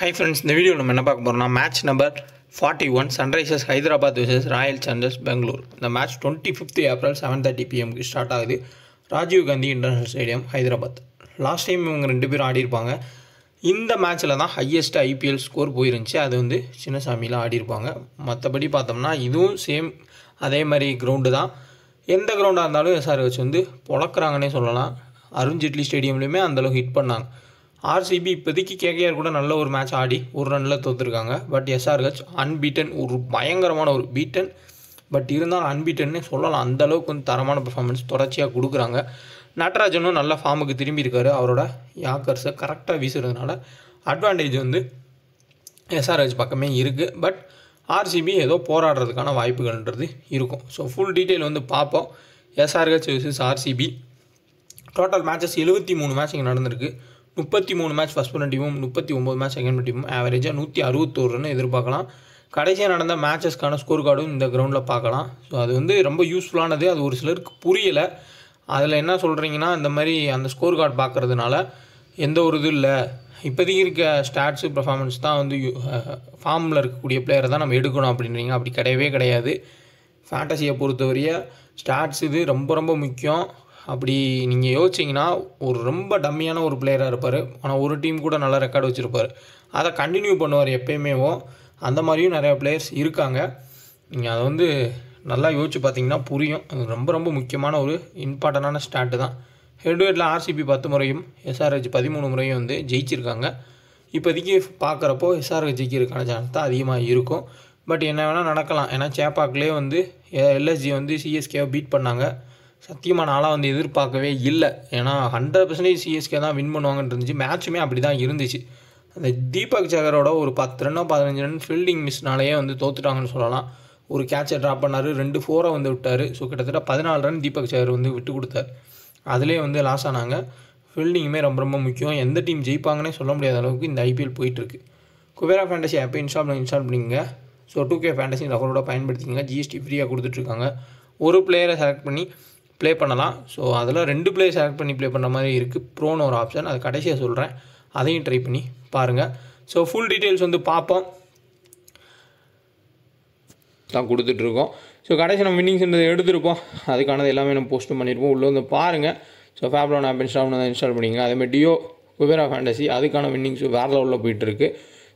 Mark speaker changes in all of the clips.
Speaker 1: Hi friends இந்த video நம்ம என்ன பார்க்க போகிறோம்னா match number forty one Sunrisers Hyderabad versus Royal Challengers Bangalore இந்த match twenty fifth April seven thirty பிஎம்க்கு start ஆகுது. Rajiv Gandhi international stadium Hyderabad last time இவங்க ரெண்டு பேரும் ஆடிருப்பாங்க இந்த மேட்ச்சில் தான் ஹையஸ்ட் ஐபிஎல் ஸ்கோர் போயிருந்துச்சு. அது வந்து சின்னசாமியில் ஆடிருப்பாங்க மற்றபடி பார்த்தோம்னா இதுவும் சேம் அதே மாதிரி கிரவுண்டு தான். எந்த கிரவுண்டாக இருந்தாலும் எஸ்ஆர்ஹெச் வந்து பொழக்கிறாங்கன்னே சொல்லலாம். அருண் ஜேட்லி ஸ்டேடியம்லேயுமே அந்தளவுக்கு ஹிட் பண்ணாங்க. ஆர்சிபி இப்போதைக்கு கேகேஆர் கூட நல்ல ஒரு மேட்ச் ஆடி ஒரு ரனில் தோற்றுருக்காங்க பட் எஸ்ஆர்ஹெச் அன்பீட்டன் ஒரு பயங்கரமான ஒரு பீட்டன் பட் இருந்தாலும் அன்பீட்டன்னே சொல்லலாம். அந்த அளவுக்கு வந்து தரமான பர்ஃபார்மன்ஸ் தொடர்ச்சியாக கொடுக்குறாங்க. நட்ராஜனும் நல்ல ஃபார்முக்கு திரும்பி இருக்காரு. அவரோட யாக்கர்ஸை கரெக்டாக வீசுறதுனால அட்வான்டேஜ் வந்து எஸ்ஆர்ஹெச் பக்கமே இருக்குது பட் ஆர்சிபி ஏதோ போராடுறதுக்கான வாய்ப்புகள்ன்றது இருக்கும். ஸோ ஃபுல் டீட்டெயில் வந்து பார்ப்போம். SRH vs RCB total matches எழுபத்தி மூணு மேட்ச் இங்கே நடந்திருக்கு. முப்பத்தி மூணு மேட்ச் ஃபஸ்ட் பண்ண டீமும் முப்பத்தி ஒம்பது மேட்ச் செகண்ட் டீமும் ஆவரேஜாக நூற்றி அறுபத்தோரு ரன் எதிர்பார்க்கலாம். கடைசியாக நடந்த மேட்சஸ்க்கான ஸ்கோர் கார்டும் இந்த கிரவுண்டில் பார்க்கலாம். ஸோ அது வந்து ரொம்ப யூஸ்ஃபுல்லானது அது ஒரு சிலருக்கு புரியலை. அதில் என்ன சொல்கிறீங்கன்னா இந்த மாதிரி அந்த ஸ்கோர் கார்டு பார்க்குறதுனால எந்த ஒரு இது இல்லை. இப்போதைக்கு இருக்க ஸ்டாட்ஸு பர்ஃபார்மன்ஸ் தான் வந்து ஃபார்மில் இருக்கக்கூடிய பிளேயரை தான் நம்ம எடுக்கணும் அப்படின்றீங்க. அப்படி கிடையவே கிடையாது. ஃபேண்டசியை பொறுத்தவரைய ஸ்டாட்ஸ் இது ரொம்ப ரொம்ப முக்கியம். அப்படி நீங்கள் யோசிச்சிங்கன்னா ஒரு ரொம்ப டம்மியான ஒரு பிளேயராக இருப்பார். ஆனால் ஒரு டீம் கூட நல்ல ரெக்கார்டு வச்சுருப்பார். அதை கண்டினியூ பண்ணுவார் எப்பயுமேவோ அந்த மாதிரியும் நிறையா பிளேயர்ஸ் இருக்காங்க. நீங்கள் அதை வந்து நல்லா யோசிச்சு பார்த்தீங்கன்னா புரியும். அது ரொம்ப ரொம்ப முக்கியமான ஒரு இம்பார்ட்டண்டான ஸ்டாட்டு தான். ஹெட் ஹெட்டில் ஆர்சிபி பத்து முறையும் எஸ்ஆர்ஹெச் பதிமூணு முறையும் வந்து ஜெயிச்சிருக்காங்க. இப்போதைக்கு பார்க்குறப்போ எஸ்ஆர்ஹெச் ஜெயிக்கிறதுக்கான சான்ஸ் தான் அதிகமாக இருக்கும். பட் என்ன வேணால் நடக்கலாம். ஏன்னா சேப்பாக்லேயே வந்து எல்எஸ்ஜி வந்து சிஎஸ்கேவை பீட் பண்ணாங்க. சத்தியமாக நாளாக வந்து எதிர்பார்க்கவே இல்லை. ஏன்னா ஹண்ட்ரட் பர்சன்டேஜ் சிஎஸ்கே தான் வின் பண்ணுவாங்கன்னு இருந்துச்சு. மேட்சுமே அப்படி தான் இருந்துச்சு. அந்த தீபக் ஜகரோட ஒரு பத்து ரன்னோ பதினஞ்சு ரன் ஃபீல்டிங் மிஸ்னாலேயே வந்து தோத்துட்டாங்கன்னு சொல்லலாம். ஒரு கேட்சை ட்ராப் பண்ணார் ரெண்டு ஃபோரை வந்து விட்டார். ஸோ கிட்டத்தட்ட பதினாலு ரன் தீபக் ஜகர் வந்து விட்டு கொடுத்தாரு. அதிலே வந்து லாஸ் ஆனாங்க. ஃபீல்டிங்குமே ரொம்ப ரொம்ப முக்கியம். எந்த டீம் ஜெயிப்பாங்கன்னே சொல்ல முடியாத அளவுக்கு இந்த ஐபிஎல் போயிட்டுருக்கு. குபேரா ஃபேண்டசி ஆப்பை இன்ஸ்டால் பண்ணி இன்ஸ்டால் பண்ணிங்க ஸோ டூ கே ஃபேண்டசி ரஃபரோட பயன்படுத்திங்க ஜிஎஸ்டி ஃப்ரீயாக கொடுத்துட்ருக்காங்க ஒரு பிளேயரை செலக்ட் பண்ணி ப்ளே பண்ணலாம். ஸோ அதில் ரெண்டு பிளேயர் செலக்ட் பண்ணி ப்ளே பண்ணுற மாதிரி இருக்குது ப்ரோன்னு ஒரு ஆப்ஷன் அது கடைசியாக சொல்கிறேன் அதையும் ட்ரை பண்ணி பாருங்கள் ஸோ ஃபுல் டீட்டெயில்ஸ் வந்து பார்ப்போம் தான் கொடுத்துட்ருக்கோம் ஸோ கடைசி நம்ம வின்னிங்ஸ்ன்றதை எடுத்திருப்போம். அதுக்கானது எல்லாமே நம்ம போஸ்ட்டும் பண்ணியிருப்போம் உள்ளே வந்து பாருங்கள் ஸோ ஃபேப்லோன் ஆப் இன்ஸ்டால் பண்ணி இன்ஸ்டால் பண்ணிங்க அதேமாதிரி டியோ குபேரா ஃபேண்டசி அதுக்கான வின்னிங்ஸ் வேறு லெவலில் போயிட்டுருக்கு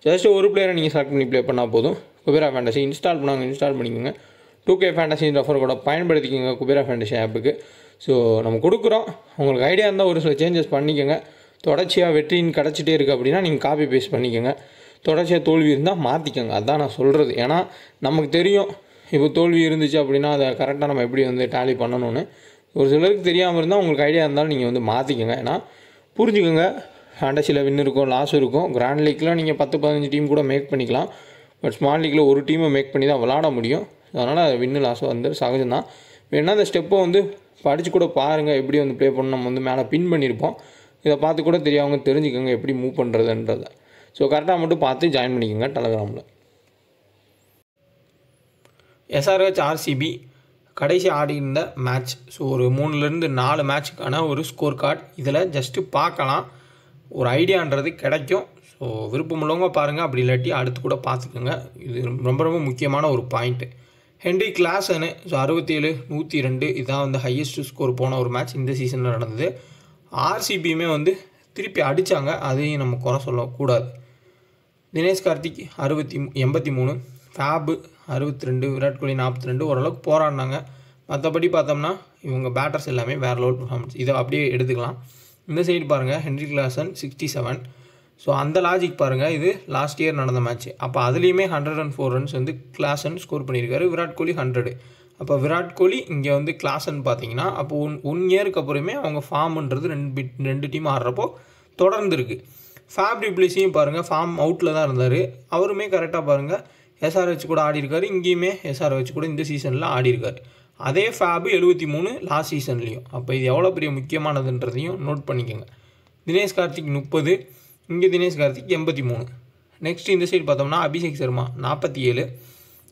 Speaker 1: ஜஸ்ட் ஒரு பிளேயரை நீங்கள் செலக்ட் பண்ணி ப்ளே பண்ணால் போதும். குபேரா ஃபேண்டசி இன்ஸ்டால் பண்ணாங்க இன்ஸ்டால் பண்ணிக்கோங்க. டூ கே ஃபேண்டசி ரெஃபர் கூட பயன்படுத்திக்கோங்க குபேரா ஃபேண்டசி ஆப்புக்கு ஸோ நம்ம கொடுக்குறோம். உங்களுக்கு ஐடியா இருந்தால் ஒரு சில சேஞ்சஸ் பண்ணிக்கோங்க. தொடர்ச்சியாக வெற்றின்னு கிடச்சிட்டே இருக்குது அப்படின்னா நீங்கள் காப்பி பேஸ்ட் பண்ணிக்கோங்க. தொடர்ச்சியாக தோல்வி இருந்தால் மாற்றிக்கோங்க அதான் நான் சொல்கிறது ஏன்னா நமக்கு தெரியும் இப்போ தோல்வி இருந்துச்சு அப்படின்னா அதை கரெக்டாக நம்ம எப்படி வந்து டேலி பண்ணணும்னு. ஒரு சிலருக்கு தெரியாமல் இருந்தால் உங்களுக்கு ஐடியா இருந்தாலும் நீங்கள் வந்து மாற்றிக்கோங்க ஏன்னா புரிஞ்சுக்கோங்க. ஃபேண்டசியில் வின் இருக்கும் லாஸ் இருக்கும். கிராண்ட் லீக்கில் நீங்கள் பத்து பதினஞ்சு டீம் கூட மேக் பண்ணிக்கலாம். பட் ஸ்மால் லீக்கில் ஒரு டீமை மேக் பண்ணி தான் விளாட முடியும். அதனால் வின்னு லாஸ் வந்து சகஜம் தான் வேணால் அந்த ஸ்டெப்பை வந்து படித்து கூட பாருங்கள் எப்படி வந்து ப்ளே பண்ணணும் நம்ம வந்து மேலே பின் பண்ணியிருப்போம் இதை பார்த்து கூட தெரியாம தெரிஞ்சுக்கோங்க எப்படி மூவ் பண்ணுறதுன்றதை ஸோ கரெக்டாக மட்டும் பார்த்து ஜாயின் பண்ணிக்கோங்க டெலகிராமில் எஸ்ஆர்ஹெச் ஆர்சிபி கடைசி ஆடியிருந்த மேட்ச் ஸோ ஒரு மூணுலேருந்து நாலு மேட்ச்சுக்கான ஒரு ஸ்கோர் கார்டு இதில் ஜஸ்ட்டு பார்க்கலாம். ஒரு ஐடியான்றது கிடைக்கும். ஸோ விருப்பம் உள்ளவங்க பாருங்கள் அப்படி இல்லாட்டி அடுத்து கூட பார்த்துக்கோங்க. இது ரொம்ப ரொம்ப முக்கியமான ஒரு பாயிண்ட்டு ஹென்ரி கிளாஸனு ஸோ அறுபத்தி ஏழு நூற்றி ரெண்டு இதான் வந்து ஹையஸ்ட் ஸ்கோர் போன ஒரு மேட்ச் இந்த சீசனில் நடந்தது. ஆர்சிபியுமே வந்து திருப்பி அடித்தாங்க அதையும் நம்ம குறை சொல்லக்கூடாது. தினேஷ் கார்த்திக் அறுபத்தி எண்பத்தி மூணு ஃபேபு அறுபத்தி ரெண்டு விராட் கோலி நாற்பத்தி ரெண்டு ஓரளவுக்கு போராடினாங்க. மற்றபடி பார்த்தோம்னா இவங்க பேட்டர்ஸ் எல்லாமே வேறு லெவல் பர்ஃபார்மன்ஸ் இதை அப்படியே எடுத்துக்கலாம். இந்த சைடு பாருங்கள் Henry Klaasen sixty seven so அந்த லாஜிக் பாருங்கள் இது லாஸ்ட் இயர் நடந்த மேட்ச் அப்போ அதுலேயுமே ஹண்ட்ரட் அண்ட் ஃபோர் ரன்ஸ் வந்து கிளாசன் ஸ்கோர் பண்ணியிருக்காரு விராட் கோலி ஹண்ட்ரடு அப்போ விராட் கோலி இங்கே வந்து கிளாஸ்ன்னு பார்த்தீங்கன்னா அப்போ ஒன் ஒன் இயருக்கு அப்புறமே அவங்க ஃபார்ம்ன்றது ரெண்டு பிட் ரெண்டு டீம் ஆடுறப்போ தொடர்ந்து இருக்குது ஃபேப் டிப்ளிஸையும் பாருங்கள் ஃபார்ம் அவுட்டில் தான் இருந்தார். அவருமே கரெக்டாக பாருங்கள் எஸ்ஆர்ஹெச் கூட ஆடிருக்காரு. இங்கேயுமே எஸ்ஆர்ஹெச் கூட இந்த சீசனில் ஆடிருக்காரு. அதே ஃபேபு எழுபத்தி மூணு லாஸ்ட் சீசன்லேயும் அப்போ இது எவ்வளோ பெரிய முக்கியமானதுன்றதையும் நோட் பண்ணிக்கோங்க. தினேஷ் கார்த்திக் முப்பது. இங்கே தினேஷ் கார்த்திக் எண்பத்தி மூணு. நெக்ஸ்ட் இந்த சைடு பார்த்தோம்னா அபிஷேக் சர்மா நாற்பத்தி ஏழு.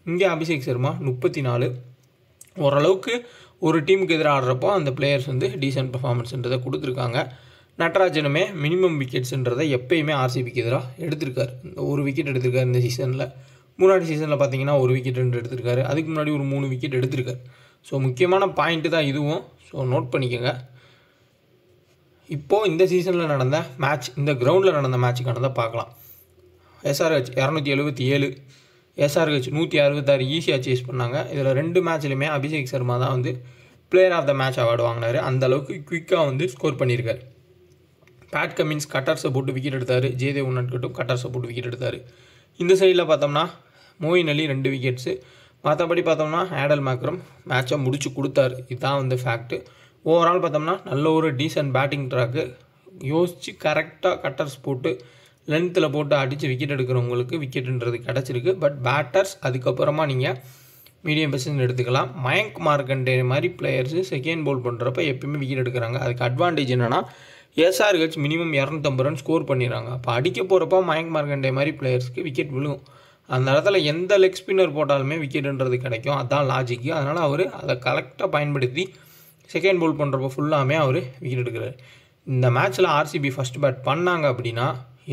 Speaker 1: இங்கே அபிஷேக் சர்மா முப்பத்தி நாலு. ஓரளவுக்கு ஒரு டீமுக்கு எதிராக ஆடுறப்போ அந்த பிளேயர்ஸ் வந்து டீசென்ட் பர்ஃபார்மன்ஸ்ன்றதை கொடுத்துருக்காங்க. நட்ராஜனுமே மினிமம் விக்கெட்ஸுன்றதை எப்பயுமே ஆர்சிபிக்கு எதிராக எடுத்திருக்காரு. இந்த ஒரு விக்கெட் எடுத்திருக்காரு இந்த சீசனில் முன்னாடி சீசனில் பார்த்தீங்கன்னா ஒரு விக்கெட் ரெண்டு எடுத்திருக்காரு. அதுக்கு முன்னாடி ஒரு மூணு விக்கெட் எடுத்திருக்காரு. ஸோ முக்கியமான பாயிண்ட்டு தான் இதுவும். ஸோ நோட் பண்ணிக்கோங்க. இப்போது இந்த சீசனில் நடந்த மேட்ச் இந்த கிரவுண்டில் நடந்த மேட்சுக்கானதை பார்க்கலாம். எஸ்ஆர்ஹெச் இரநூத்தி எழுபத்தி ஏழு எஸ்ஆர்ஹெச் நூற்றி அறுபத்தாறு ஈஸியாக சேஸ் பண்ணாங்க. இதில் ரெண்டு மேட்ச்லையுமே அபிஷேக் சர்மா தான் வந்து player of the match award வாங்கினார். அந்தளவுக்கு குயிக்காக வந்து ஸ்கோர் பண்ணியிருக்காரு. பேட் கமின்ஸ் கட்டர்ஸை போட்டு விக்கெட் எடுத்தார். ஜெயதேவ் உன்னட்கட்டும் கட்டர்ஸை போட்டு விக்கெட் எடுத்தார். இந்த சைடில் பார்த்தோம்னா மோயின் அலி ரெண்டு விக்கெட்ஸு மற்றபடி பார்த்தோம்னா ஆடல் மேக்ரம் மேட்சை முடிச்சு கொடுத்தாரு. இதுதான் வந்து ஃபேக்ட்டு ஓவரால் பார்த்தோம்னா நல்ல ஒரு டீசன்ட் பேட்டிங் ட்ராக்கு யோசித்து கரெக்டாக கட்டர்ஸ் போட்டு லென்த்தில் போட்டு அடித்து விக்கெட் எடுக்கிறவங்களுக்கு விக்கெட்டுன்றது கிடச்சிருக்கு. பட் பேட்டர்ஸ் அதுக்கப்புறமா நீங்கள் மீடியம் பெர்சன்ட் எடுத்துக்கலாம். மயங்க் மார்க்கண்டே மாதிரி பிளேயர்ஸு செகண்ட் போல் பண்ணுறப்ப எப்பயுமே விக்கெட் எடுக்கிறாங்க. அதுக்கு அட்வான்டேஜ் என்னென்னா எஸ்ஆர்ஹெச் மினிமம் இரநூத்தம்பது ரன் ஸ்கோர் பண்ணிடுறாங்க. அப்போ அடிக்க போகிறப்ப மயங்க் மார்க்கண்டே மாதிரி பிளேயர்ஸ்க்கு விக்கெட் விழுகும் அந்த இடத்துல எந்த லெக் ஸ்பின்னர் போட்டாலுமே விக்கெட்டுன்றது கிடைக்கும். அதான் லாஜிக்கு அதனால் அவர் அதை கரெக்டாக பயன்படுத்தி செகண்ட் போல் பண்ணுறப்போ ஃபுல்லாமே அவர் விக்கெட் எடுக்கிறார். இந்த மேட்ச்சில் ஆர்சிபி ஃபஸ்ட் பேட் பண்ணாங்க அப்படின்னா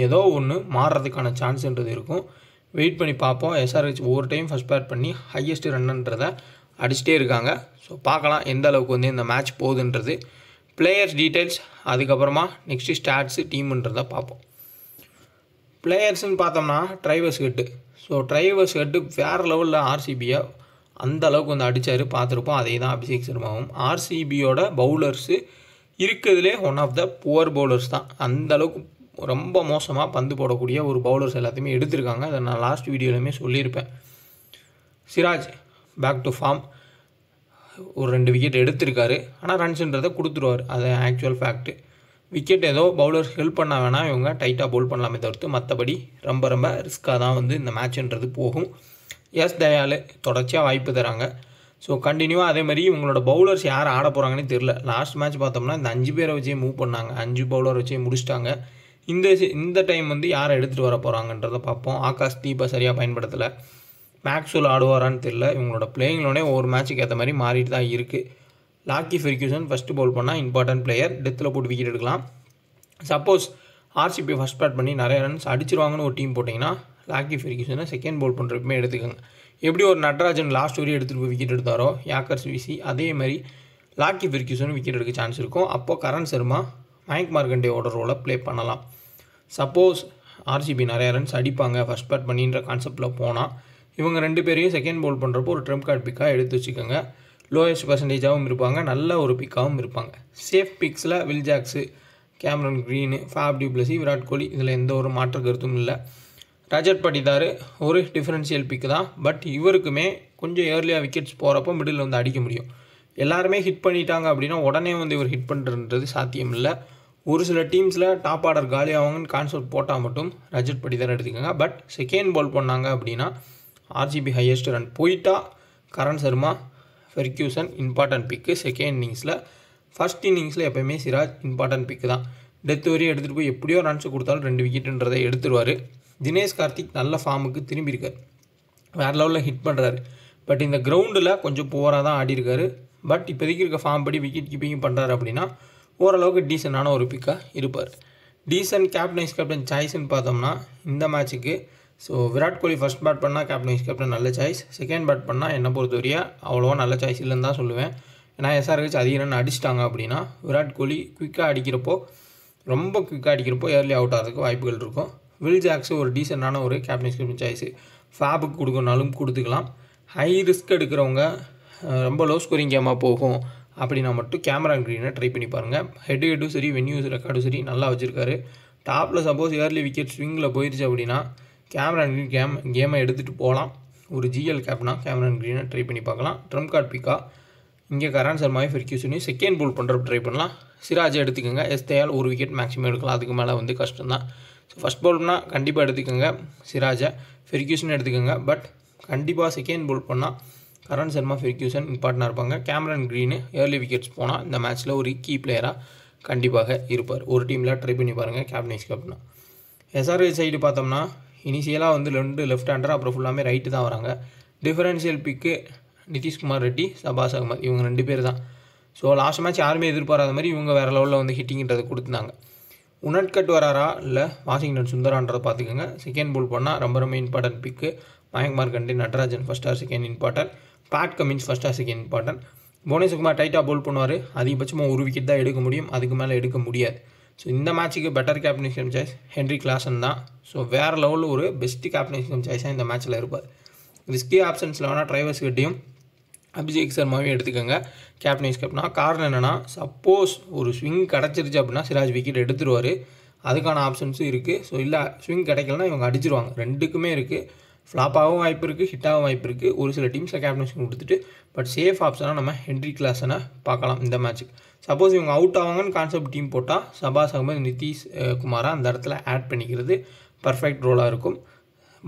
Speaker 1: ஏதோ ஒன்று மாறுறதுக்கான சான்ஸ்ன்றது இருக்கும். வெயிட் பண்ணி பார்ப்போம். எஸ்ஆர்ஹெச் ஒவ்வொரு டைம் ஃபஸ்ட் பேட் பண்ணி ஹையஸ்ட் ரன்னுன்றதை அடிச்சிட்டே இருக்காங்க. ஸோ பார்க்கலாம் எந்த அளவுக்கு வந்து இந்த மேட்ச் போகுதுன்றது. பிளேயர்ஸ் டீட்டெயில்ஸ் அதுக்கப்புறமா நெக்ஸ்ட்டு ஸ்டாட்ஸு டீமுன்றதை பார்ப்போம். பிளேயர்ஸ்னு பார்த்தோம்னா Travis Head so Travis Head வேறு லெவலில் ஆர்சிபியை அந்த அளவுக்கு வந்து அடித்தார் பார்த்துருப்போம் அதே தான் அபிஷேக் சர்மாவும். ஆர்சிபியோட பவுலர்ஸு இருக்கிறதுலே one of the poor bowlers தான். அந்த அளவுக்கு ரொம்ப மோசமாக பந்து போடக்கூடிய ஒரு பவுலர்ஸ் எல்லாத்தையுமே எடுத்திருக்காங்க. அதை நான் லாஸ்ட் வீடியோலையுமே சொல்லியிருப்பேன். சிராஜ் பேக் டு ஃபார்ம் ஒரு ரெண்டு விக்கெட் எடுத்திருக்காரு. ஆனால் ரன்ஸுன்றதை கொடுத்துருவார். அது ஆக்சுவல் ஃபேக்ட்டு விக்கெட் ஏதோ பவுலர்ஸ் ஹெல்ப் பண்ண வேணால் இவங்க டைட்டாக பவுல் பண்ணலாமே தவிர்த்து மற்றபடி ரொம்ப ரொம்ப ரிஸ்க்காக தான் வந்து இந்த மேட்ச்ன்றது போகும். எஸ் தயாலு தொடர்ச்சியாக வாய்ப்பு தராங்க. ஸோ கண்டினியூவாக அதே மாதிரி இவங்களோட பவுலர்ஸ் யார் ஆட போகிறாங்கன்னு தெரில லாஸ்ட் மேட்ச் பார்த்தோம்னா இந்த அஞ்சு பேரை வச்சே மூவ் பண்ணாங்க. அஞ்சு பவுலர் வச்சே முடிச்சிட்டாங்க. இந்த இந்த டைம் வந்து யாரை எடுத்துகிட்டு வர போகிறாங்கன்றதை பார்ப்போம். ஆகாஷ் தீபா சரியாக பயன்படுத்தலை. மேக்ஸுல் ஆடுவாரான்னு தெரில இவங்களோட பிளேயிங்லோடனே ஒவ்வொரு மேட்ச்சுக்கு ஏற்ற மாதிரி மாறிட்டு தான் இருக்குது லாக்கி ஃபெர்க்யூசன் ஃபஸ்ட்டு பவுல் பண்ணால் இம்பார்ட்டன்ட் பிளேயர் டெத்தில் போட்டு விக்கெட் எடுக்கலாம். சப்போஸ் ஆர்சிபி ஃபஸ்ட் பேட் பண்ணி நிறைய ரன்ஸ் அடிச்சிருவாங்கன்னு ஒரு டீம் போட்டிங்கன்னா லாக்கி ஃபெர்கியூசனை செகண்ட் போல் பண்ணுறப்பமே எடுத்துக்கோங்க. எப்படி ஒரு நட்ராஜன் லாஸ்ட் வரையும் எடுத்துகிட்டு போய் விக்கெட் எடுத்தாரோ யாக்கர்ஸ் வீசி அதே மாதிரி லாக்கி ஃபெர்க்யூசன் விக்கெட் எடுக்க சான்ஸ் இருக்கும். அப்போது கரண் சர்மா மயங்க் மார்கண்டேவோட ரோலை ப்ளே பண்ணலாம். சப்போஸ் ஆர்சிபி நிறையா ரன்ஸ் அடிப்பாங்க ஃபஸ்ட் பேட் பண்ணின்ற கான்செப்டில் போனால் இவங்க ரெண்டு பேரையும் செகண்ட் போல் பண்ணுறப்போ ஒரு ட்ரம்ப் கார்டு பிக்காக எடுத்து வச்சுக்கோங்க. லோயஸ்ட் பர்சன்டேஜாகவும் இருப்பாங்க நல்ல ஒரு பிக்காகவும் இருப்பாங்க. Safe பிக்ஸில் Will Jacks Cameron Green Faf du Plessis Virat Kohli இதில் எந்த ஒரு மாற்று கருத்தும் இல்லை. ரஜத் பட்டிதார் ஒரு டிஃபரன்ஷியல் பிக் தான். பட் இவருக்குமே கொஞ்சம் ஏர்லியாக விக்கெட்ஸ் போகிறப்போ மிடில் வந்து அடிக்க முடியும். எல்லாருமே ஹிட் பண்ணிட்டாங்க அப்படின்னா உடனே வந்து இவர் ஹிட் பண்ணுறன்றது சாத்தியம் இல்லை. ஒரு சில டீம்ஸில் டாப் ஆர்டர் காலி ஆவாங்கன்னு கான்செப்ட் போட்டால் மட்டும் ரஜத் பட்டிதார் எடுத்துக்கோங்க. பட் செகண்ட் பால் பண்ணாங்க அப்படின்னா ஆர்ஜிபி ஹையஸ்ட் ரன் போயிட்டா Karan Sharma Ferguson important pick second இன்னிங்ஸில் ஃபஸ்ட் இன்னிங்ஸில் எப்போயுமே சிராஜ் இம்பார்ட்டன்ட் பிக்கு தான். டெத் வரையும் எடுத்துகிட்டு போய் எப்படியோ ரன்ஸ் கொடுத்தாலும் ரெண்டு விக்கெட்டுன்றதை எடுத்துருவார். தினேஷ் கார்த்திக் நல்ல ஃபார்முக்கு திரும்பியிருக்கார். வேறு லெவலில் ஹிட் பண்ணுறாரு பட் இந்த கிரவுண்டில் கொஞ்சம் புவராக தான் ஆடிருக்காரு பட் இப்போதைக்கு இருக்க ஃபார்ம் படி விக்கெட் கீப்பிங் பண்ணுறாரு அப்படின்னா ஓரளவுக்கு டீசெண்டான ஒரு பிக்காக இருப்பார். டீசன்ட் கேப்டன் வைஸ் கேப்டன் சாய்ஸ்ன்னு பார்த்தோம்னா இந்த மேட்ச்சுக்கு so Virat Kohli first bat பண்ணால் கேப்டன் வைஸ் கேப்டன் நல்ல சாய்ஸ் செகண்ட் பேட் பண்ணால் என்னை பொறுத்தவரையா அவ்வளோவா நல்ல சாய்ஸ் இல்லைன்னு தான் சொல்லுவேன். ஏன்னா எஸ்ஆர்ஹெச் அதிக ரன் அடிச்சிட்டாங்க அப்படின்னா விராட் கோலி குயிக்காக அடிக்கிறப்போ ரொம்ப குயிக்காக அடிக்கிறப்போ ஏர்லி அவுட் ஆகிறதுக்கு வாய்ப்புகள் இருக்கும். வில் ஜாக்ஸு ஒரு டீசெண்டான ஒரு கேப்டன் வைஸ் சாய்ஸு ஃபேபுக்கு கொடுக்கணுனாலும் கொடுத்துக்கலாம். ஹை ரிஸ்க் எடுக்கிறவங்க ரொம்ப லோ ஸ்கோரிங் கேமாக போகும் அப்படின்னா மட்டும் கேமரா க்ரீனை ட்ரை பண்ணி பாருங்கள் ஹெட் ஹெட்டும் சரி வென்யூஸ் ரெக்கார்டும் சரி நல்லா வச்சுருக்காரு. டாப்பில் சப்போஸ் ஏர்லி விக்கெட் ஸ்விங்கில் போயிடுச்சு அப்படின்னா கேமரா க்ரீன் கேம் கேமை எடுத்துகிட்டு போகலாம். ஒரு ஜிஎல் கேப்னா கேமரா க்ரீனை ட்ரை பண்ணி பார்க்கலாம். ட்ரம் கார்ட் பிக்கா இங்கே கரான் சர்மாவை ஃபெர்க்யூசனையும் செகண்ட் போல் பண்ணுறப்ப ட்ரை பண்ணலாம். சிராஜை எடுத்துக்கோங்க. எஸ்தேயால் ஒரு விக்கெட் மேக்ஸிமம் எடுக்கலாம். அதுக்கு மேலே வந்து கஷ்டம் தான் ஸோ ஃபஸ்ட் பவுல்னா கண்டிப்பாக எடுத்துக்கோங்க சிராஜை. ஃபெர்கியூசன் எடுத்துக்கோங்க பட் கண்டிப்பாக செகண்ட் போல் பண்ணால் கரண் சர்மா ஃபெர்கியூசன் இம்பார்ட்டனாக இருப்பாங்க. கேமரன் க்ரீனு ஏர்லி விக்கெட்ஸ் போனால் இந்த மேட்ச்சில் ஒரு கீ பிளேயராக கண்டிப்பாக இருப்பார். ஒரு டீமில் ட்ரை பண்ணி பாருங்கள் கேப்டனைஸ் கேப்டனா எஸ்ஆர்ஐ சைடு பார்த்தோம்னா இனிஷியலாக வந்து ரெண்டு லெஃப்ட் ஹேண்டர் அப்புறம் ஃபுல்லாமே ரைட்டு தான் வராங்க. டிஃபரன்ஷியல் பிக்கு நிதிஷ்குமார் ரெட்டி சபாஸ் அகமது. இவங்க ரெண்டு பேர் தான். ஸோ லாஸ்ட் மேட்ச் யாருமே எதிர்பாராத மாதிரி இவங்க வேறு லெவலில் வந்து ஹிட்டிங்கிறத கொடுத்துருந்தாங்க. உனட்கட் வராரா? இல்லை வாஷிங்டன் சுந்தரான்றதை பார்த்துக்கோங்க. செகண்ட் போல் பண்ணால் ரொம்ப ரொம்ப important pick Mayank Markande Natarajan first or second important Pat Cummins first or second important Bhuvneshwar Kumar டைட்டாக போல் பண்ணுவார். அதிகபட்சமாக ஒரு விக்கெட் தான் எடுக்க முடியும். அதுக்கு மேலே எடுக்க முடியாது. ஸோ இந்த மேட்ச்சுக்கு better captainship choice Henry Klaasen தான். ஸோ வேறு லெவலில் ஒரு பெஸ்ட்டு கேப்டன்ஷிப் சாய்ஸாக இந்த மேட்ச்சில் இருப்பார். ரிஸ்கி ஆப்ஷன்ஸில் வேணால் ட்ரைவர்ஸ் கிட்டேயும் அபிஷேக் சர்மாவையும் எடுத்துக்கோங்க. கேப்டன்ஸ் கேப்னா காரணம் என்னென்னா சப்போஸ் ஒரு ஸ்விங் கிடச்சிருச்சு அப்படின்னா சிராஜ் விக்கெட் எடுத்துருவார். அதுக்கான ஆப்ஷன்ஸும் இருக்குது ஸோ இல்லை ஸ்விங் கிடைக்கலனா இவங்க அடிச்சிருவாங்க. ரெண்டுக்குமே இருக்குது ஃப்ளாப்பாகவும் வாய்ப்பு இருக்குது ஹிட்டாகவும் வாய்ப்பு இருக்குது ஒரு சில டீம்ஸில் கேப்டன்ஷிப் கொடுத்துட்டு பட் சேஃப் ஆப்ஷனாக நம்ம ஹென்ரி கிளாஸனை பார்க்கலாம் இந்த மேட்ச்சுக்கு சப்போஸ் இவங்க அவுட் ஆவாங்கன்னு கான்செப்ட் டீம் போட்டால் சபாஸ் அகமது நிதிஷ் குமாரை அந்த இடத்துல ஆட் பண்ணிக்கிறது பர்ஃபெக்ட் ரோலாக இருக்கும்.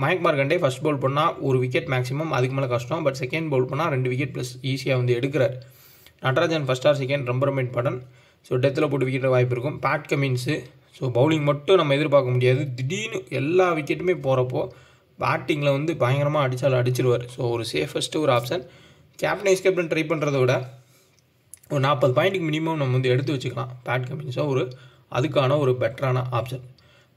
Speaker 1: மயக் மார்கண்டே ஃபஸ்ட் பவுல் பண்ணால் ஒரு விக்கெட் மேக்ஸிமம் அதுக்கு மேலே கஷ்டம். பட் செகண்ட் பவுல் பண்ணால் ரெண்டு விக்கெட் ப்ளஸ் ஈஸியாக வந்து எடுக்கிறார். நட்ராஜன் ஃபஸ்ட் ஆர் செகண்ட் ரொம்ப ரொம்ப இம்பார்ட்டன்ட் ஸோ டெத்தில் போட்டு விக்கெட் வாய்ப்பு இருக்கும். பேட் கமின்ஸு ஸோ பவுலிங் மட்டும் நம்ம எதிர்பார்க்க முடியாது. திடீர்னு எல்லா விக்கெட்டுமே போகிறப்போ பேட்டிங்கில் வந்து பயங்கரமாக அடித்தால் அடிச்சிருவார். ஸோ ஒரு சேஃபஸ்ட்டு ஒரு option captain vice captain try பண்ணுறத விட ஒரு நாற்பது பாயிண்ட்டுக்கு மினிமம் நம்ம வந்து எடுத்து வச்சுக்கலாம். பேட் கமின்ஸோ ஒரு அதுக்கான ஒரு பெட்டரான ஆப்ஷன்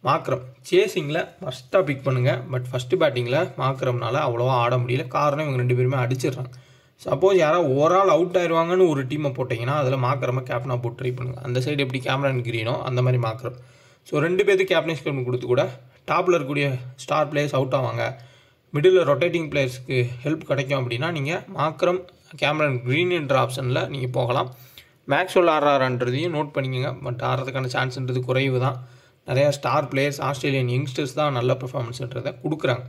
Speaker 1: மாக்ரம். சேசிங்கில் ஃபஸ்ட்டாக பிக் பண்ணுங்கள் பட் ஃபஸ்ட்டு பேட்டிங்கில் மாக்ரம்னால அவ்வளோவா ஆட முடியல. காரணம் இவங்க ரெண்டு பேருமே அடிச்சிடுறாங்க. சப்போஸ் யாராவது ஒரு ஆள் அவுட் ஆயிடுவாங்கன்னு ஒரு டீமை போட்டிங்கன்னா அதில் மாக்ரமை கேப்டனாக போட்டு ட்ரை பண்ணுங்கள் அந்த சைடு எப்படி கேமரான் கிரீனோ அந்த மாதிரி மாக்ரம். ஸோ ரெண்டு பேருக்கு கேப்டன்ஸ் கேப்டன் கொடுத்து கூட டாப்பில் இருக்கக்கூடிய ஸ்டார் பிளேயர்ஸ் அவுட் ஆவாங்க. மிடில் ரொட்டேட்டிங் பிளேயர்ஸ்க்கு ஹெல்ப் கிடைக்கும் அப்படின்னா நீங்கள் மாக்ரம் கேமரன் க்ரீன் என்ற ஆப்ஷனில் நீங்கள் போகலாம். மேக்ஸ்வெல் ஆர்ஆர்ன்றதையும் நோட் பண்ணிக்கோங்க. பட் ஆடுறதுக்கான சான்ஸ்ன்றது குறைவு தான் நிறையா ஸ்டார் பிளேயர்ஸ் ஆஸ்திரேலியன் யங்ஸ்டர்ஸ் தான் நல்ல பெர்ஃபார்மன்ஸ்ன்றதை கொடுக்குறாங்க.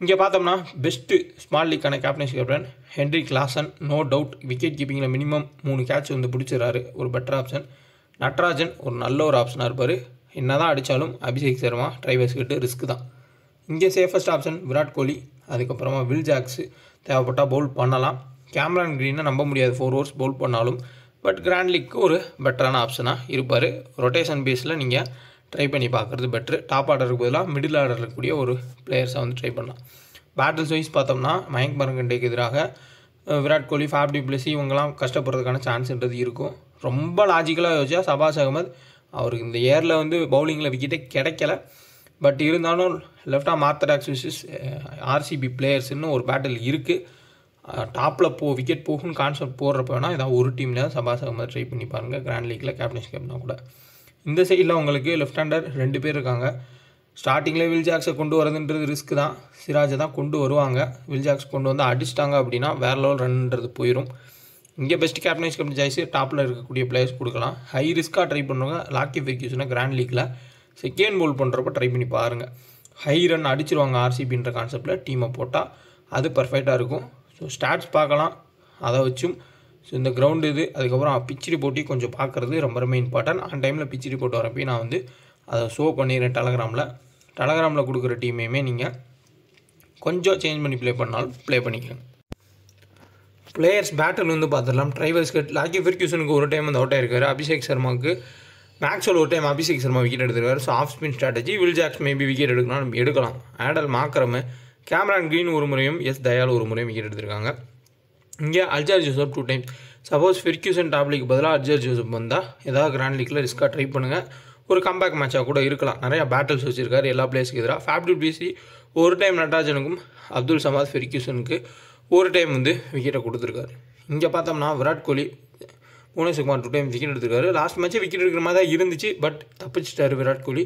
Speaker 1: இங்கே பார்த்தோம்னா best small லீக்கான captainship captain Heinrich Klaasen no doubt wicket கீப்பிங்கில் minimum மூணு கேட்ச் வந்து பிடிச்சிடறாரு. ஒரு பெட்டர் ஆப்ஷன் நட்ராஜன் ஒரு நல்ல ஒரு ஆப்ஷனாக இருப்பார். என்ன தான் அடித்தாலும் அபிஷேக் சர்மா ட்ரைவர்ஸ் கிட்ட ரிஸ்க் தான். இங்கே சேஃபஸ்ட் ஆப்ஷன் விராட் கோலி அதுக்கப்புறமா வில் ஜாக்ஸு தேவைப்பட்டால் பவுல் பண்ணலாம். கேமரான் க்ரீனை நம்ப முடியாது. ஃபோர் ஓவர்ஸ் பவுல் பண்ணாலும் பட் கிராண்ட் லீக்கு ஒரு பெட்டரான ஆப்ஷனாக இருப்பார். ரொட்டேஷன் பேஸில் நீங்கள் ட்ரை பண்ணி பார்க்குறது பெட்ரு டாப் ஆர்டருக்கு பதிலாக மிடில் ஆர்டர் இருக்கக்கூடிய ஒரு பிளேயர்ஸை வந்து ட்ரை பண்ணலாம். பேட்டில்ஸ் வைஸ் பார்த்தோம்னா மயங்க் மரங்கண்டேக்கு எதிராக விராட் கோலி ஃபேப் டிப்ளசி இவங்கெல்லாம் கஷ்டப்படுறதுக்கான சான்ஸ்ன்றது இருக்கும். ரொம்ப லாஜிக்கலாக யோசிச்சா சபாஸ் அகமது அவருக்கு இந்த இயரில் வந்து பவுலிங்கில் விக்கெட்டே கிடைக்கல. பட் இருந்தாலும் left arm orthodox versus RCB பிளேயர்ஸ்னு ஒரு பேட்டில் இருக்குது டாப்பில் போ விக்கெட் போகும்னு கான்செப்ட் போடுறப்ப வேணால் ஏதாவது ஒரு டீமில் சபாஸ் அகமது ட்ரை பண்ணி பாருங்கள் கிராண்ட் லீக்கில் கேப்டன்ஸ் கேப்னா கூட. இந்த சைடில் உங்களுக்கு லெஃப்ட் ஹேண்டர் ரெண்டு பேர் இருக்காங்க. ஸ்டார்டிங்கில் வில் ஜாக்ஸை கொண்டு வரதுன்றது ரிஸ்க் தான். சிராஜை தான் கொண்டு வருவாங்க. வில் ஜாக்ஸ் கொண்டு வந்து அடிச்சிட்டாங்க அப்படின்னா வேறு லெவல் ரன்ன்றது போயிடும் இங்கே பெஸ்ட் கேப்டன்ஸ் கம்பெனி ஜாய்ஸு டாப்பில் இருக்கக்கூடிய பிளேயர்ஸ் கொடுக்கலாம். ஹை ரிஸ்க்காக ட்ரை பண்ணுவாங்க லாக்கி ஃபெர்கியூஸ்னா கிராண்ட் லீக்கில் செகண்ட் போல் பண்ணுறப்ப ட்ரை பண்ணி பாருங்கள் ஹை ரன் அடிச்சிருவாங்க ஆர்சிபின்ற கான்செப்டில் டீமை போட்டால் அது பர்ஃபெக்டாக இருக்கும். ஸோ ஸ்டாட்ஸ் பார்க்கலாம். அதை வச்சும் ஸோ இந்த கிரவுண்டு இது அதுக்கப்புறம் பிச்சிரி போட்டி கொஞ்சம் பார்க்குறது ரொம்ப ரொம்ப இம்பார்ட்டன்ட் அந்த டைமில் பிச்சிரி போட்டு வரப்பையும் நான் வந்து அதை ஷோ பண்ணிடுறேன் டெலகிராமில் டெலகிராமில் கொடுக்குற டீமையுமே நீங்கள் கொஞ்சம் சேஞ்ச் பண்ணி ப்ளே பண்ணாலும் ப்ளே பண்ணிக்கோங்க. பிளேயர்ஸ் பேட்டில் வந்து பார்த்துடலாம். ட்ரைவர்ஸ் கட் லாக்கி ஃபெர்கியூசனுக்கு ஒரு டைம் வந்து அவுட் ஆயிருக்காரு. அபிஷேக் சர்மாவுக்கு மேக்ஸ்வெல் ஒரு டைம் அபிஷேக் சர்மா விக்கெட் எடுத்திருக்காரு. So off spin strategy Will Jacks maybe wicket எடுக்கலாம் நம்ம எடுக்கலாம். ஆடல் மாக்கரமு கேமரான் க்ரீன் ஒரு முறையும் எஸ் தயால் ஒரு முறையும் விக்கெட் எடுத்திருக்காங்க. இங்கே Alzarri Joseph two time suppose Ferguson டாப்லிக்கு பதிலாக அல்ஜார் ஜோசப் வந்தால் ஏதாவது கிராண்ட் லீக்கில் ரிஸ்க்காக ட்ரை பண்ணுங்கள் ஒரு கம்பேக் மேட்சாக கூட இருக்கலாம். நிறையா பேட்டில்ஸ் வச்சுருக்காரு எல்லா பிளேஸ்க்கு எதிராக ஃபேப்டி பிசி ஒரு டைம் நட்ராஜனுக்கும் அப்துல் சமாத் ஃபெர்க்யூசனுக்கு ஒரு டைம் வந்து விக்கெட்டை கொடுத்துருக்காரு. இங்கே பார்த்தோம்னா Virat Kohli Bhuvneshwar Kumar two time wicket எடுத்திருக்காரு. லாஸ்ட் மேட்ச்சே விக்கெட் எடுக்கிற மாதிரி தான் இருந்துச்சு but தப்பிச்சிட்டாரு Virat Kohli.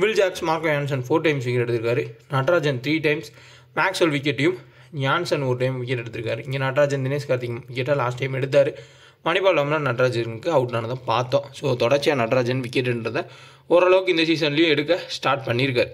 Speaker 1: Will Jacks Marco Jansen four times wicket எடுத்திருக்காரு. நட்ராஜன் த்ரீ டைம்ஸ் மேக்ஸ்வெல் விக்கெட்டையும் ஞான்சன் ஒரு டைம் விக்கெட் எடுத்திருக்காரு. இங்கே நட்ராஜன் தினேஷ் கார்த்திக் விக்கெட்டாக லாஸ்ட் டைம் எடுத்தார். மணிபால் இல்லாமல் நட்ராஜனுக்கு அவுட் ஆனதை பார்த்தோம். ஸோ தொடர்ச்சியாக நட்ராஜன் விக்கெட்டுன்றதை ஓரளவுக்கு இந்த சீசன்லேயும் எடுக்க ஸ்டார்ட் பண்ணியிருக்காரு.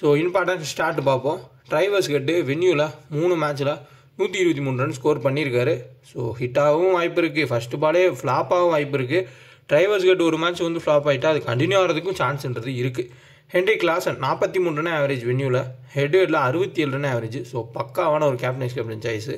Speaker 1: ஸோ இம்பார்ட்டன்ட் ஸ்டார்ட் பார்ப்போம். ட்ரைவர்ஸ் கட்டு வென்யூவில் மூணு மேட்ச்சில் நூற்றி இருபத்தி மூணு ரன் ஸ்கோர் பண்ணியிருக்காரு. ஸோ ஹிட்டாகவும் வாய்ப்பு இருக்குது ஃபஸ்ட்டு பாலே ஃப்ளாப்பாகவும் வாய்ப்பு இருக்குது ட்ரைவர்ஸ் கட்டு ஒரு மேட்ச் வந்து ஃப்ளாப் ஆகிட்டா அது கண்டினியூ ஆகிறதுக்கும் சான்ஸ்ன்றது இருக்குது ஹென்ரி கிளாசன் நாற்பத்தி மூணு ரன் ஆவரேஜ் வென்யூவில் ஹெட்வேர்டில் அறுபத்தி ஏழு ரன் ஆவரேஜ் ஸோ பக்காவான ஒரு கேப்டன்ஸ் கேப்டன் சாய்ஸு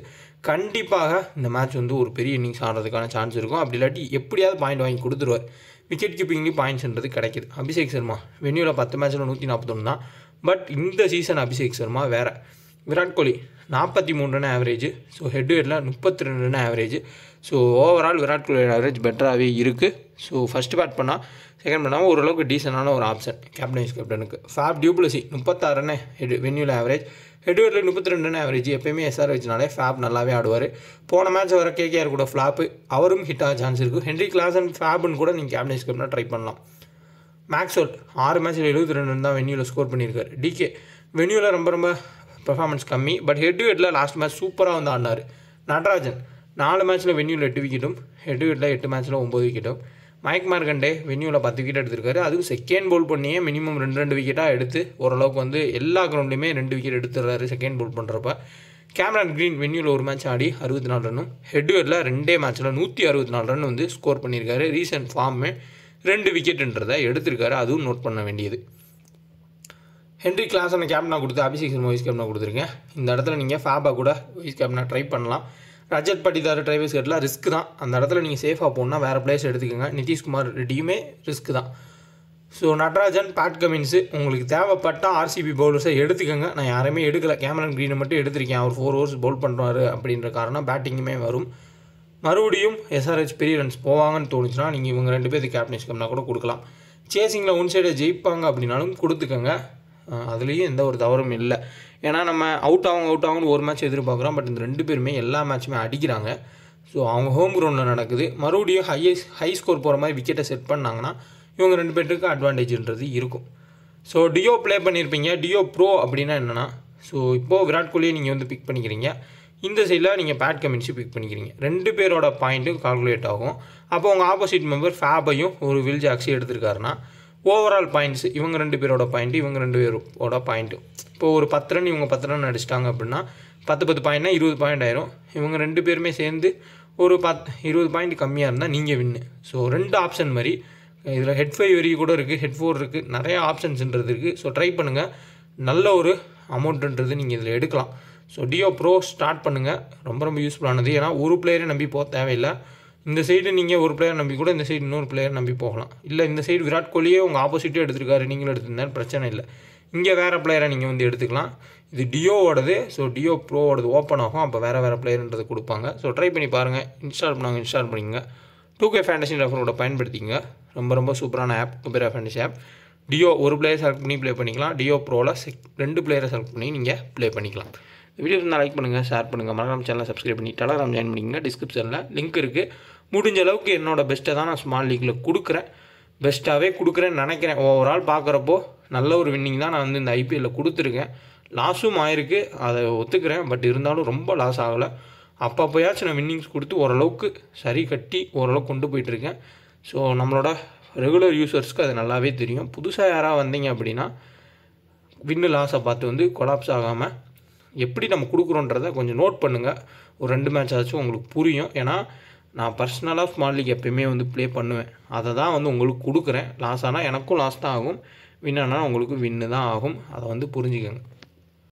Speaker 1: கண்டிப்பாக இந்த மேட்ச் வந்து ஒரு பெரிய இன்னிங்ஸ் ஆடுறதுக்கான சான்ஸ் இருக்கும். அப்படி இல்லாட்டி எப்படியாவது பாயிண்ட் வாங்கி கொடுத்துருவார். விக்கெட் கீப்பிங்லேயும் பாயிண்ட்ஸ்ன்றது கிடைக்குது. அபிஷேக் சர்மா வென்யூவில் பத்து மேட்ச்சில் நூற்றி நாற்பத்தொன்று தான். பட் இந்த சீசன் அபிஷேக் சர்மா வேறு. விராட் கோலி நாற்பத்தி மூணு ரன் ஆவரேஜ் ஸோ ஹெட் ஹெட்டில் முப்பத்தி ரெண்டு run average so overall Virat Kohli average பெட்டராகவே இருக்குது ஸோ ஃபஸ்ட்டு பேட் பண்ணால் செகண்ட் பண்ணால் ஓரளவுக்கு டீசெண்டான ஒரு ஆப்ஷன் கேப்டன்ஸ் கேப்டனுக்கு ஃபேப் டியூப்ளசி முப்பத்தாறு ரன் ஹெட் வென்யூவில் ஆவரேஜ் ஹெட்வேர்டில் முப்பத்தி ரெண்டு ரன் ஆவரேஜ் எப்பயுமே எஸ்ஆர் வச்சுனாலே ஃபேப் நல்லாவே ஆடுவார். போன மேட்ச் வர கேகேஆர் கூட ஃப்ளாப்பு அவரும் ஹிட் ஆக சான்ஸ் இருக்குது ஹென்ரி கிளாசன் ஃபேப்னு கூட நீங்கள் கேப்டன்ஸ் கேப்டனாக ட்ரை பண்ணலாம். மேக்ஸ்வெல் ஆறு மேட்ச்சில் எழுபத்தி ரெண்டு தான் வென்யூவில் ஸ்கோர் பண்ணியிருக்காரு. டிகே வென்யூவில் ரொம்ப ரொம்ப பெர்ஃபார்மன்ஸ் கம்மி. பட் ஹெட் டு ஹெட்டில் லாஸ்ட் மேட்ச் சூப்பராக வந்து ஆடினார். நடராஜன். நாலு மேட்ச்சில் வென்யூவில் எட்டு விக்கெட்டும் ஹெட் டு ஹெட்டில் எட்டு மேட்ச்சில் ஒம்பது விக்கெட்டும் மைக் மார்க்கண்டே வென்யூவில் பத்து விக்கெட் எடுத்திருக்காரு. அதுவும் செகண்ட் போல் பண்ணியே மினிமம் ரெண்டு ரெண்டு விக்கெட்டாக எடுத்து ஓரளவுக்கு வந்து எல்லா கிரவுண்ட்லையுமே ரெண்டு விக்கெட் எடுத்துடுறாரு செகண்ட் போல் பண்ணுறப்ப கேமரான் க்ரீன் வென்யூவில் ஒரு மேட்ச் ஆடி அறுபத்தி நாலு ரன்னும். ஹெட் ஹெட்டில் ரெண்டே மேட்ச்சில் நூற்றி அறுபத்தி நாலு ரன் வந்து ஸ்கோர் பண்ணியிருக்காரு. ரீசெண்ட் ஃபார்மு ரெண்டு விக்கெட்டுன்றதை எடுத்திருக்காரு. அதுவும் நோட் பண்ண வேண்டியது. ஹென்ரி கிளாஸனை கேப்டனாக கொடுத்து அபிஷேக் சர்மா வைஸ் கேப்டனாக கொடுத்துருக்கேன் இந்த இடத்துல நீங்கள் ஃபேபா கூட வைஸ் கேப்டனாக ட்ரை பண்ணலாம். ரஜத் பட்டிதார் டிரைவர்ஸ் கேட்டில் ரிஸ்க் தான். அந்த இடத்துல நீங்கள் சேஃபாக போகணுன்னா வேறு பிளேஸ் எடுத்துக்கோங்க. நிதிஷ்குமார் ரெட்டியுமே ரிஸ்க் தான். ஸோ நட்ராஜன் பேட் கமின்ஸு உங்களுக்கு தேவைப்பட்டால் ஆர்சிபி பவுலர்ஸை எடுத்துக்கோங்க. நான் யாரையுமே எடுக்கலை. கேமரன் க்ரீனை மட்டும் எடுத்திருக்கேன். அவர் ஃபோர் ஓவர்ஸ் பவுல் பண்ணுறாரு அப்படின்ற காரணம் பேட்டிங்குமே வரும். மறுபடியும் எஸ்ஆர்ஹெச் பெரிய ரன்ஸ் போவாங்கன்னு தோணுச்சுன்னா நீங்கள் இவங்க ரெண்டு பேருக்கு கேப்டன்ஸ் கம்னா கூட கொடுக்கலாம். சேசிங்கில் ஒன் சைடை ஜெயிப்பாங்க அப்படின்னாலும் கொடுத்துக்கோங்க. அதுலேயும் எந்த ஒரு தவறும் இல்லை. ஏன்னா நம்ம அவுட் ஆகும் அவுட் ஆகும்னு ஒரு மேட்ச் எதிர்பார்க்குறோம் பட் இந்த ரெண்டு பேருமே எல்லா மேட்சுமே அடிக்கிறாங்க. ஸோ அவங்க ஹோம் க்ரௌண்டில் நடக்குது. மறுபடியும் ஹை ஹை ஸ்கோர் போகிற மாதிரி விக்கெட்டை செட் பண்ணாங்கன்னா இவங்க ரெண்டு பேருக்கு அட்வான்டேஜ்ன்றது இருக்கும். ஸோ டியோ ப்ளே பண்ணியிருப்பீங்க டியோ ப்ரோ அப்படின்னா என்னென்னா ஸோ இப்போது விராட் கோலியை நீங்கள் வந்து பிக் பண்ணிக்கிறீங்க. இந்த சைடில் நீங்கள் பேட் கமின்ஸு பிக் பண்ணிக்கிறீங்க. ரெண்டு பேரோட பாயிண்ட்டும் கால்குலேட் ஆகும். அப்போ உங்கள் ஆப்போசிட் மெம்பர் ஃபேபையும் ஒரு வில் ஜாக்ஸி எடுத்திருக்காருன்னா ஓவரால் பாயிண்ட்ஸ் இவங்க ரெண்டு பேரோட பாயிண்ட்டு இவங்க ரெண்டு பேரோட பாயிண்ட்டு இப்போ ஒரு பத்து ரன் இவங்க பத்து ரன் அடிச்சிட்டாங்க அப்படின்னா பத்து பத்து பாயிண்ட்னா இருபது பாயிண்ட் ஆயிரும். இவங்க ரெண்டு பேருமே சேர்ந்து ஒரு பத் இருபது பாயிண்ட் கம்மியாக இருந்தால் நீங்கள் வின்னு ஸோ ரெண்டு ஆப்ஷன் மாதிரி இதில் ஹெட் ஃபைவ் வரி கூட இருக்குது ஹெட் ஃபோர் இருக்குது நிறையா ஆப்ஷன்ஸ்ன்றது இருக்குது ஸோ ட்ரை பண்ணுங்கள் நல்ல ஒரு அமௌண்ட்டுன்றது நீங்கள் இதில் எடுக்கலாம். ஸோ டியோ ப்ரோ ஸ்டார்ட் பண்ணுங்கள் ரொம்ப ரொம்ப யூஸ்ஃபுல்லானது ஏன்னா ஒரு பிளேயரை நம்பி போக தேவையில்லை. இந்த சைடு நீங்கள் ஒரு பிளேயர் நம்பி கூட இந்த சைடு இன்னொரு பிளேயர் நம்பி போகலாம். இல்லை இந்த சைடு விராட் கோலியே உங்கள் ஆப்போசிட்டே எடுத்திருக்காரு நீங்களும் எடுத்திருந்தாலும் பிரச்சனை இல்லை. இங்கே வேறு பிளேயரை நீங்கள் வந்து எடுத்துக்கலாம். இது டியோவோடது ஸோ டியோ ப்ரோவோடது ஓப்பன் ஆகும். அப்போ வேறு வேறு பிளேயர்ன்றது கொடுப்பாங்க. ஸோ ட்ரை பண்ணி பாருங்கள் இன்ஸ்டால் பண்ணாங்க இன்ஸ்டால் பண்ணிங்க டூ கே ஃபேண்டசி ரெஃபரோட பயன்படுத்திங்க ரொம்ப ரொம்ப சூப்பரான app Kubera fantasy app duo ஒரு பிளேயர் செலக்ட் பண்ணி ப்ளே பண்ணிக்கலாம். டியோ ப்ரோவில் செக் ரெண்டு பிளேயரை செலக்ட் பண்ணி நீங்கள் ப்ளே பண்ணிக்கலாம். வீடியோ இருந்தால் லைக் பண்ணுங்கள் ஷேர் பண்ணுங்கள் மறக்காம சேனலை சப்ஸ்கிரைப் பண்ணி டெலகிராம் ஜாயின் பண்ணிங்கன்னா டிஸ்கிரிப்ஷனில் லிங்க் இருக்குது முடிஞ்ச அளவுக்கு என்னோடய பெஸ்ட்டை தான் நான் ஸ்மால் லீக்கில் கொடுக்குறேன். பெஸ்ட்டாகவே கொடுக்குறேன்னு நினைக்கிறேன். ஓவரால் பார்க்குறப்போ நல்ல ஒரு வின்னிங் தான் நான் வந்து இந்த ஐபிஎல்லில் கொடுத்துருக்கேன். லாஸும் ஆயிருக்கு. அதை ஒத்துக்கிறேன். பட் இருந்தாலும் ரொம்ப லாஸ் ஆகலை. அப்பப்போயாச்சும் நான் வின்னிங்ஸ் கொடுத்து ஓரளவுக்கு சரி கட்டி ஓரளவுக்கு கொண்டு போயிட்டுருக்கேன். ஸோ நம்மளோட ரெகுலர் யூசர்ஸ்க்கு அது நல்லாவே தெரியும். புதுசாக யாராவது வந்தீங்க அப்படின்னா வின்னு லாஸை பார்த்து வந்து கொலாப்ஸ் ஆகாமல் எப்படி நம்ம கொடுக்குறோன்றதை கொஞ்சம் நோட் பண்ணுங்கள் ஒரு ரெண்டு மேட்ச் ஆச்சும் உங்களுக்கு புரியும். ஏன்னா நான் பர்சனலாக ஸ்மால் லீக் எப்பயுமே வந்து ப்ளே பண்ணுவேன். அதை தான் வந்து உங்களுக்கு கொடுக்குறேன். லாஸ் ஆனால் எனக்கும் லாஸ் தான் ஆகும். வின் ஆனால் உங்களுக்கு வின்னு தான் ஆகும். அதை வந்து புரிஞ்சுக்கோங்க.